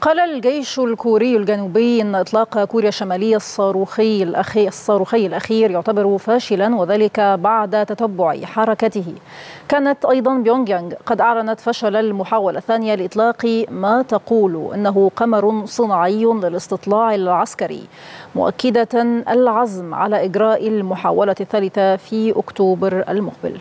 قال الجيش الكوري الجنوبي إن إطلاق كوريا الشمالية الصاروخي الاخير الصاروخي الأخير يعتبر فاشلا وذلك بعد تتبع حركته. كانت أيضا بيونغ يانغ قد أعلنت فشل المحاولة الثانية لإطلاق ما تقول إنه قمر صناعي للاستطلاع العسكري مؤكدة العزم على إجراء المحاولة الثالثة في أكتوبر المقبل.